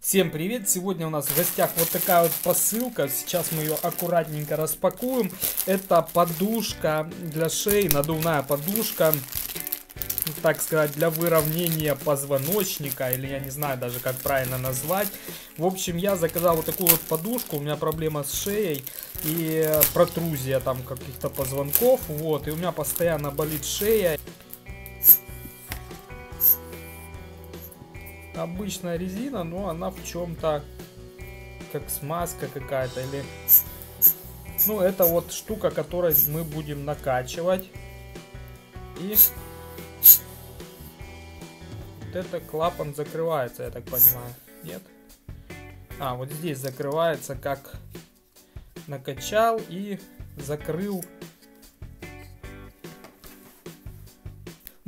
Всем привет! Сегодня у нас в гостях вот такая вот посылка. Сейчас мы ее аккуратненько распакуем. Это подушка для шеи, надувная подушка. Так сказать, для выровнения позвоночника, или я не знаю даже как правильно назвать. В общем, я заказал вот такую вот подушку, у меня проблема с шеей и протрузия там каких-то позвонков, вот, и у меня постоянно болит шея. Обычная резина, но она в чем-то как смазка какая-то или... Ну, это вот штука, которой мы будем накачивать. И вот это клапан закрывается, я так понимаю. Нет? А, вот здесь закрывается, как накачал и закрыл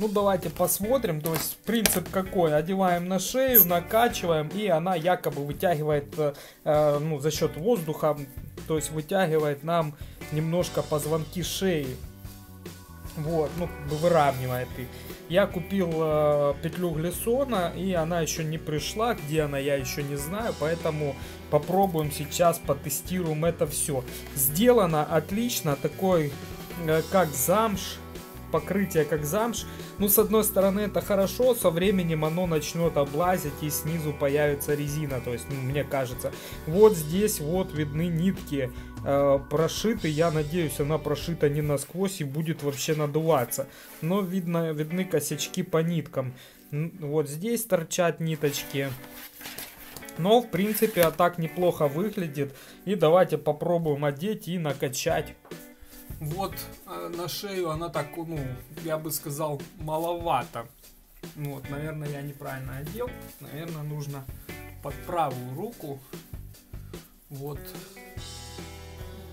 Ну, давайте посмотрим. То есть, принцип какой? Одеваем на шею, накачиваем, и она якобы вытягивает, э, э, ну, за счет воздуха, то есть вытягивает нам немножко позвонки шеи. Вот, ну, выравнивает их. Я купил э, петлю глиссона, и она еще не пришла. Где она, я еще не знаю. Поэтому попробуем сейчас, потестируем это все. Сделано отлично. Такой, э, как замш покрытие как замш. Ну, с одной стороны, это хорошо, со временем оно начнет облазить и снизу появится резина, то есть, ну, мне кажется. Вот здесь вот видны нитки э, прошиты, я надеюсь, она прошита не насквозь и будет вообще надуваться. Но видно, видны косячки по ниткам. Вот здесь торчат ниточки. Но, в принципе, а так неплохо выглядит. И давайте попробуем одеть и накачать. Вот э, на шею она так, ну, я бы сказал, маловато. Ну вот, наверное, я неправильно одел. Наверное, нужно под правую руку вот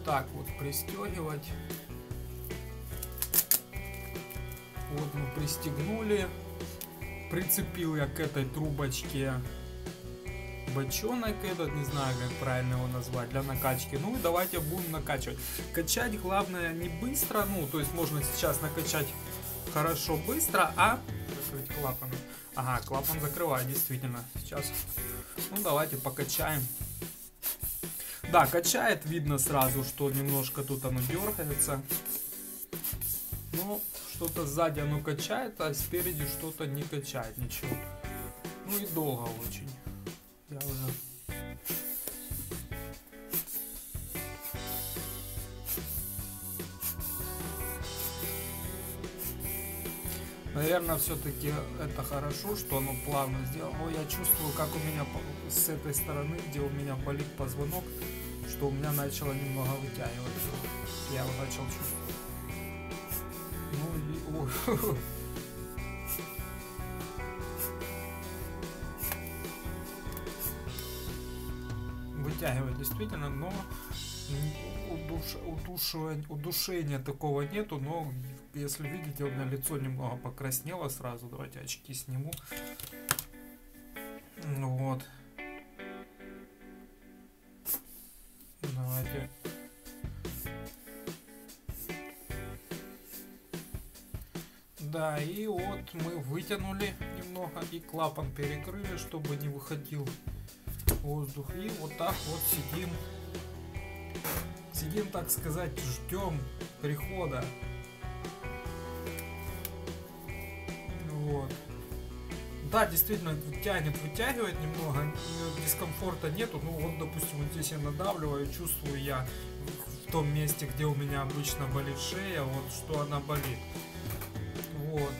так вот пристегивать. Вот мы пристегнули. Прицепил я к этой трубочке бочонок этот, не знаю, как правильно его назвать, для накачки. Ну и давайте будем накачивать. Качать главное не быстро, ну, то есть можно сейчас накачать хорошо быстро, а закрыть клапан. Ага, клапан закрывает, действительно. Сейчас, ну давайте покачаем. Да, качает, видно сразу, что немножко тут оно дергается. Но что-то сзади оно качает, а спереди что-то не качает ничего. Ну и долго очень. Я уже... Наверное, все-таки это хорошо, что оно плавно сделано. Но я чувствую, как у меня с этой стороны, где у меня болит позвонок, что у меня начало немного вытягивать. Я начал чувствовать. Ну и... вытягивает действительно, но удуш, удушивания, удушения такого нету, но если видите, у меня лицо немного покраснело сразу. Давайте очки сниму. Вот. Давайте. Да, и вот мы вытянули немного и клапан перекрыли, чтобы не выходил воздух. И вот так вот сидим. Сидим, так сказать, ждем прихода. Вот. Да, действительно, тянет, вытягивает немного, дискомфорта нету. Ну вот, допустим, вот здесь я надавливаю, чувствую я в том месте, где у меня обычно болит шея, вот что она болит. Вот.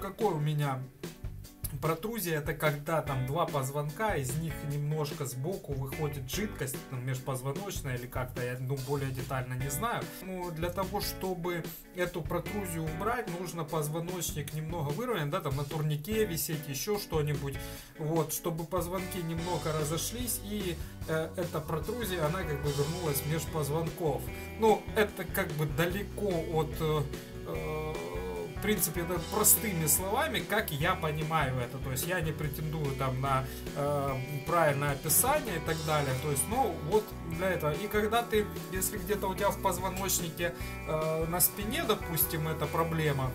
Какой у меня Протрузия это когда там два позвонка, из них немножко сбоку выходит жидкость, там, межпозвоночная или как-то, я ну, более детально не знаю. Ну, для того, чтобы эту протрузию убрать, нужно позвоночник немного выровнять, да, там на турнике висеть, еще что-нибудь, вот, чтобы позвонки немного разошлись и э, эта протрузия, она как бы вернулась меж позвонков. Ну, это как бы далеко от э, э принципе, это простыми словами, как я понимаю это. То есть я не претендую там на э, правильное описание и так далее. То есть, ну, вот для этого. И когда ты, если где-то у тебя в позвоночнике э, на спине, допустим, эта проблема,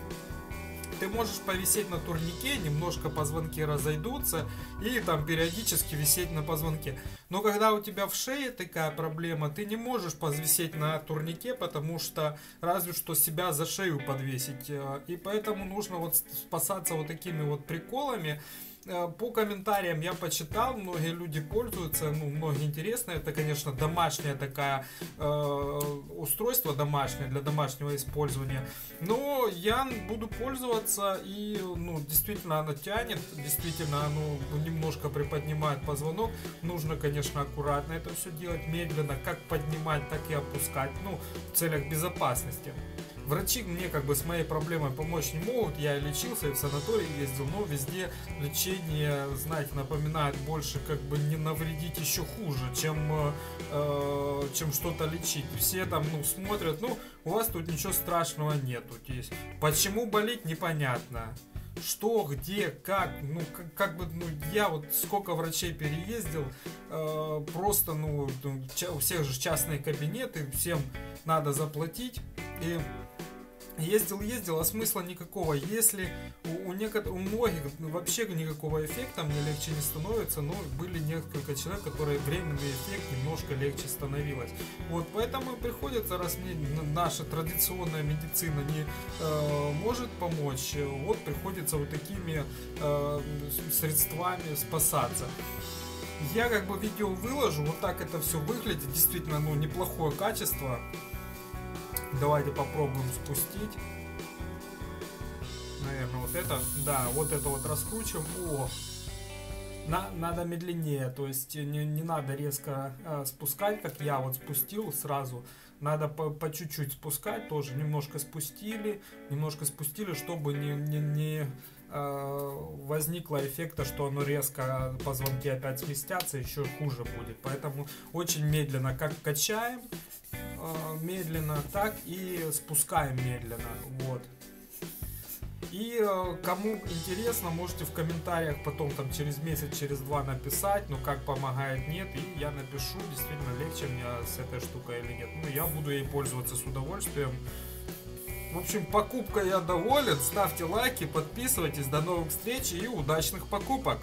ты можешь повисеть на турнике, немножко позвонки разойдутся, и там периодически висеть на позвонке. Но когда у тебя в шее такая проблема, ты не можешь повисеть на турнике, потому что разве что себя за шею подвесить. Э, и поэтому нужно вот спасаться вот такими вот приколами. Э, по комментариям я почитал, многие люди пользуются, ну, многие интересно. Это, конечно, домашнее такое э, устройство домашнее для домашнего использования. Но я буду пользоваться и, ну, действительно оно тянет, действительно оно немножко приподнимает позвонок. Нужно, конечно, аккуратно это все делать, медленно, как поднимать, так и опускать, ну, в целях безопасности. Врачи мне как бы с моей проблемой помочь не могут. Я лечился и в санатории ездил, но везде лечение, знаете, напоминает больше как бы не навредить еще хуже, чем, э, чем что-то лечить. Все там, ну, смотрят, ну, у вас тут ничего страшного нет. Тут есть. Почему болеть, непонятно что, где, как, ну, как, как бы, ну, я вот сколько врачей переездил, э, просто, ну, у всех же частные кабинеты, всем надо заплатить, и Ездил, ездил, а смысла никакого. Если у, у, некотор... у многих вообще никакого эффекта мне легче не становится, но были несколько человек, которые временный эффект немножко легче становилось. Вот, поэтому приходится, раз мне наша традиционная медицина не э, может помочь, вот приходится вот такими э, средствами спасаться. Я как бы видео выложу, вот так это все выглядит, действительно, ну, неплохое качество. Давайте попробуем спустить. Наверное, вот это. Да, вот это вот раскручиваем. О! На, надо медленнее, то есть не, не надо резко э, спускать, как я вот спустил сразу. Надо по, чуть-чуть спускать, тоже немножко спустили, немножко спустили, чтобы не, не, не э, возникло эффекта, что оно резко позвонки опять сместятся, еще хуже будет. Поэтому очень медленно, как качаем, э, медленно, так и спускаем медленно. Вот. И э, кому интересно, можете в комментариях потом там через месяц, через два написать, ну как помогает, нет, и я напишу, действительно легче мне с этой штукой или нет. Ну я буду ей пользоваться с удовольствием. В общем, покупка я доволен. Ставьте лайки, подписывайтесь. До новых встреч и удачных покупок!